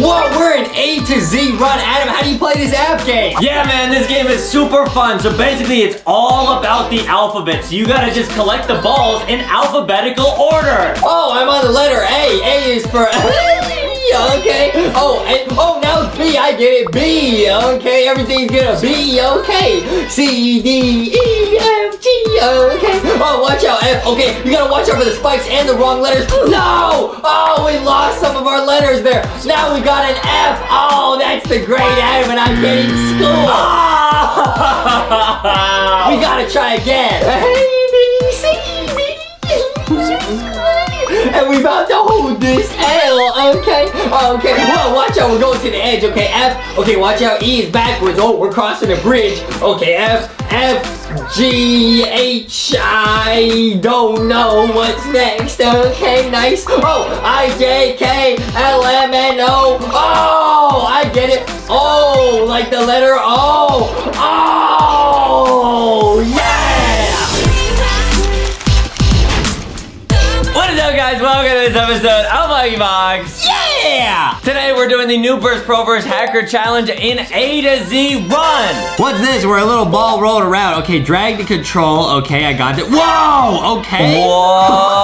What? We're an A to Z run. Adam, how do you play this app game? Yeah, man, this game is super fun. So basically, it's all about the alphabet. So you gotta just collect the balls in alphabetical order. Oh, I'm on the letter A. A is for... okay. Oh, and, oh, now it's B. I get it. B. Okay, everything's gonna be okay. C, D, E, F, G. Okay. Oh, watch out, F. Okay, you gotta watch out for the spikes and the wrong letters. No! Oh, we lost some of our letters there. Now we got an F. Oh, that's the great Adam and I'm getting school. Ah! we gotta try again. A, we about to hold this L, okay? Okay, well, watch out, we're going to the edge, okay? F, okay, watch out, E is backwards. Oh, we're crossing a bridge. Okay, F, F, G, H, I don't know what's next, okay, nice. Oh, I, J, K, L, M, N, O. Oh, I get it. Oh, like the letter O. Oh, this episode of Lanky Box. Yeah! Today, we're doing the Noob vs. Pro vs. Hacker Challenge in A to Z Run. What's this? We're a little ball rolling around. Okay, drag the control. Okay, I got it. Whoa! Okay. Whoa,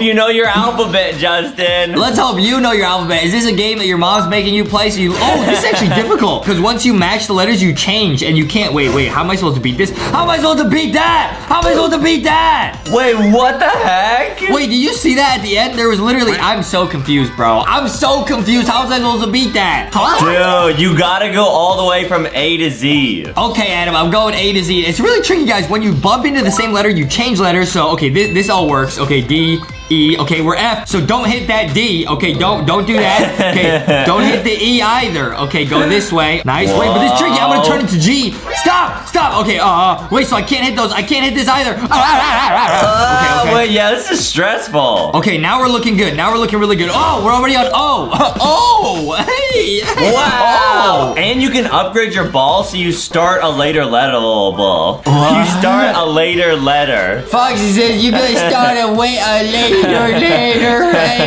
hope you know your alphabet, Justin. Let's hope you know your alphabet. Is this a game that your mom's making you play? So you, oh, this is actually difficult. Because once you match the letters, you change and you can't, wait, wait, how am I supposed to beat this? How am I supposed to beat that? How am I supposed to beat that? Wait, what the heck? Wait, did you see that at the end? There was literally, I'm so confused, bro. I'm so confused. How was I supposed to beat that? Huh? Dude, you gotta go all the way from A to Z. Okay, Adam, I'm going A to Z. It's really tricky, guys. When you bump into the same letter, you change letters. So, okay, this, this all works. Okay, D, E. Okay, we're F. So don't hit that D. Okay, don't don't do that. Okay, don't hit the E either. Okay, go this way. Nice. Wait, but this tricky. I'm gonna turn it to G. Stop! Stop! Okay, uh, wait, so I can't hit those. I can't hit this either. Uh, Okay, okay. Wait, yeah, this is stressful. Okay, now we're looking good. Now we're looking really good. Oh, we're already on O. Oh, hey. Wow! Oh. And you can upgrade your ball so you start a later level. What? You start a later letter. Foxy says you gonna start a way a later, later, a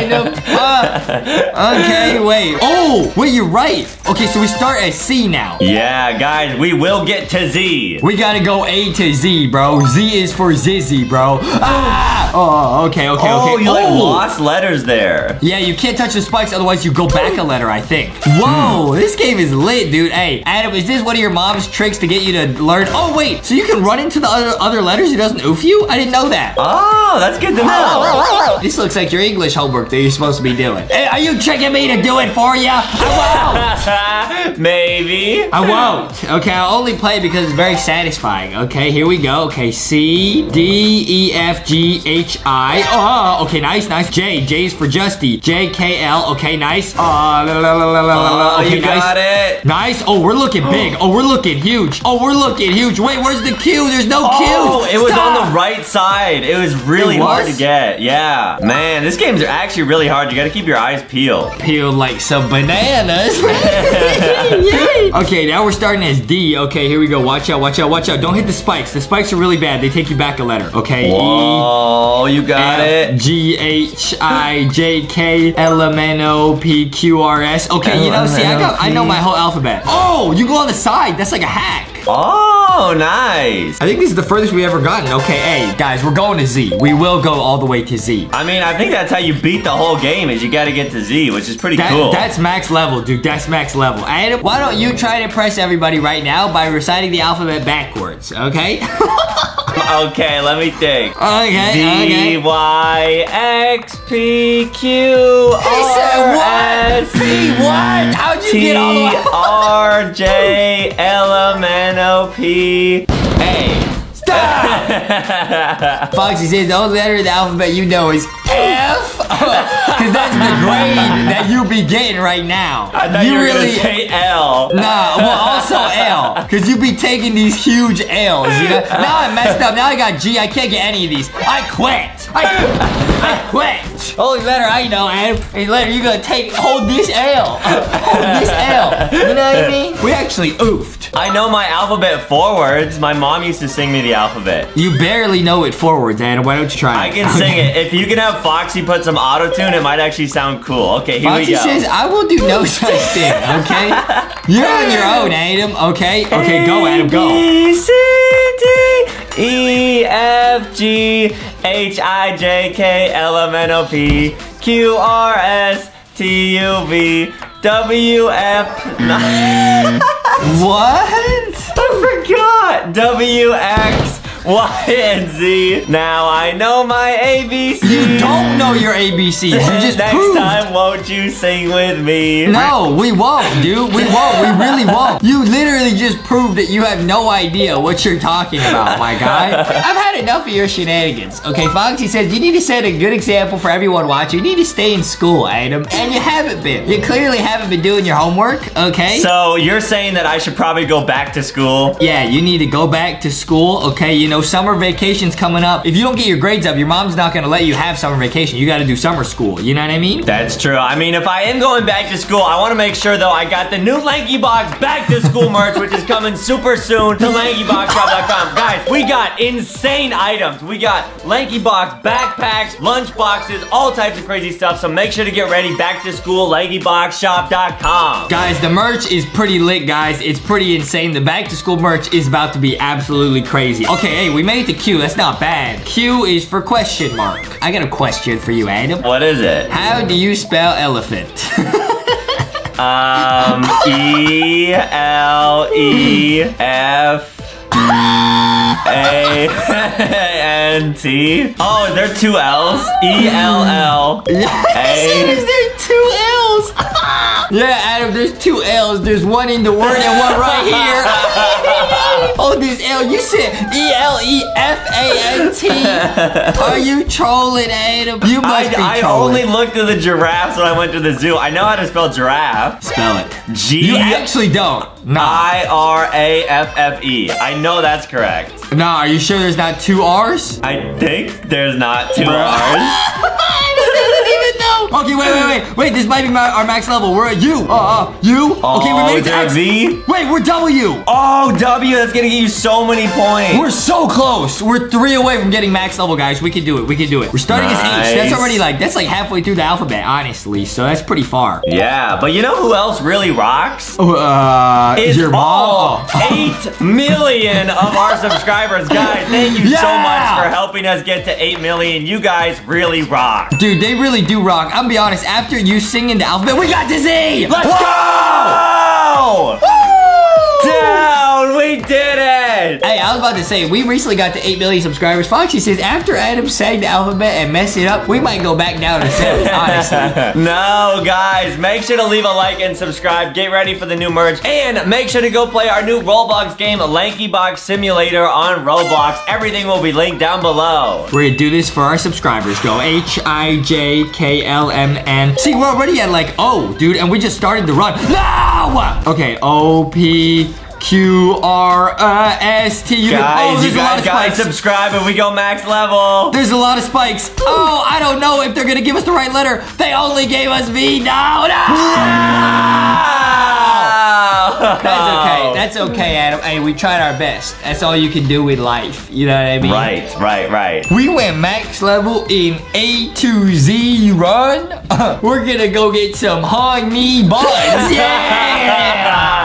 Okay, wait. Oh, wait, you're right. Okay, so we start at C now. Yeah, guys, we will get to Z. We gotta go A to Z, bro. Z is for Zizzy, bro. Ah! Oh, okay, okay, okay. Oh, you like lost letters there. Yeah, you can't touch the spikes, otherwise you go back a letter, I think. Whoa, this game is lit, dude. Hey, Adam, is this one of your mom's tricks to get you to learn? Oh, wait, so you can run into the other, other letters? It doesn't oof you? I didn't know that. Oh, that's good to know. This looks like your English homework that you're supposed to be doing. Hey, are you tricking me to do it for you? I won't. Maybe. I won't. Okay, I'll only play because it's very satisfying. Okay, here we go. Okay, C, D, E, F, G, H, I. Oh, okay, nice, nice. J, J is for Justy. J, K, L. Okay, nice. Uh, la, la, la, la, la, la. Oh, okay, you nice. got it. Nice. Oh, we're looking big. Oh, we're looking huge. Oh, we're looking huge. Wait, where's the Q? There's no Q. Oh, it was Stop. on the right side. It was really It hard to get. Yeah. Man, this game's actually really hard. You gotta keep your eyes peeled. peeled like some bananas. Okay, now we're starting as D. Okay, here we go. Watch out, watch out, watch out. Don't hit the spikes. The spikes are really bad. They take you back a letter. Okay, E. Whoa, you got F, it. G, H, I, J, K, L, M, N, O, P, Q, R, S. Okay, you know, see, I got, I know my whole alphabet. Oh, you go on the side. That's like a hack. Oh, Oh, nice. I think this is the furthest we've ever gotten. Okay, hey, guys, we're going to Z. We will go all the way to Z. I mean, I think that's how you beat the whole game is you gotta get to Z, which is pretty That- cool. That's max level, dude. That's max level. And why don't you try to impress everybody right now by reciting the alphabet backwards, okay? okay, let me think. okay, Z, okay. Y, X, P, Q, said what? S, P, what? How'd you T, get all the way? R, J, L, M, N, O, P, A. Stop! Foxy says the only letter in the alphabet you know is F. Because that's the grade be getting right now. I thought you, were gonna say L. Nah, well, also L. Because you be taking these huge L's, you know? Now I messed up. Now I got G. I can't get any of these. I quit. I, I quit. Only letter I know, Adam, is letter you gonna take, hold this L. Hold this L. You know what I mean? We actually oofed. I know my alphabet forwards. My mom used to sing me the alphabet. You barely know it forwards, Adam. Why don't you try I it? can sing it. If you can have Foxy put some some auto tune, it might actually sound cool. Okay, here Foxy we go. Says, I will do no such thing, okay? You're on your own, Adam, okay? Okay, go, Adam, go. B, C, D, E, F, G, H, I, J, K, L, M, N, O, P, Q, R, S, T, U, V, W, F, mm. What? I forgot. W, X, Y, and Z. Now I know my ABCs. You don't know your ABCs. You just Next proved. time, won't you sing with me? No, we won't, dude. We won't. We really won't. You literally just proved that you have no idea what you're talking about, my guy. I've had enough of your shenanigans. Okay, Foxy says you need to set a good example for everyone watching. You need to stay in school, Adam. And you haven't been. You clearly haven't been doing your homework, okay? So you're saying that I should probably go back to school? Yeah, you need to go back to school, okay? You know, summer vacation's coming up. If you don't get your grades up, your mom's not gonna let you have summer vacation. You gotta do summer school. You know what I mean? That's true. I mean, if I am going back to school, I want to make sure though I got the new Lanky Box back to school merch, which is coming super soon to LankyBoxShop.com. Guys, we got insane items. We got Lanky Box backpacks, lunch boxes, all types of crazy stuff. So make sure to get ready. Back to school, LankyBoxShop.com. Guys, the merch is pretty lit, guys. It's pretty insane. The back to school merch is about to be absolutely crazy. Okay, hey, we made it to Q. That's not bad. Q is for question mark. I got a question for you, Adam. What is it? How do you spell elephant? Um, E L E F A N T. Oh, is there two L's? E L L. Yes, is there two L's? yeah, Adam, there's two L's. There's one in the word and one right here. Oh, this L. You said E L E F A N T. Are you trolling, Adam? You must be I, I trolling. only looked at the giraffes when I went to the zoo. I know how to spell giraffe. Spell it. G You actually don't. Nah. I R A F F E. I know that's correct. Nah, are you sure there's not two R's? I think there's not two R's. I don't even know. Okay, wait, wait, wait. Wait, this might be my, our max level. We're at U. Uh, uh, U. Okay, we Oh, made it is to there a X. V? Wait, we're W. Oh, W, that's gonna give you so many points. We're so close. We're three away from getting max level, guys. We can do it. We can do it. We're starting as H. That's already like, that's like halfway through the alphabet, honestly. So that's pretty far. Yeah, but you know who else really rocks? Oh, uh, It's your all mom. Oh. 8 million of our subscribers. Guys, thank you so much for helping us get to 8 million. You guys really rock. Dude, they really do rock. I'm gonna be honest, after you singing the alphabet, we got to Z! Let's Whoa! Down! We did it! Hey, I was about to say, we recently got to 8 million subscribers. Foxy says, after Adam sang the alphabet and messed it up, we might go back down to 7, honestly. no, guys, make sure to leave a like and subscribe. Get ready for the new merch. And make sure to go play our new Roblox game, Lanky Box Simulator on Roblox. Everything will be linked down below. We're gonna do this for our subscribers. Go H I J K L M N. See, we're already at like O, dude, and we just started the run. No! Okay, O P Q R uh, S T U. oh, Guys, there's you guys gotta subscribe and we go max level. There's a lot of spikes. Oh, I don't know if they're gonna give us the right letter. They only gave us V. No, no. That's okay. That's okay, Adam. Hey, we tried our best. That's all you can do in life. You know what I mean? right, right, right. We went max level in A to Z run. We're gonna go get some honey buns. Yeah!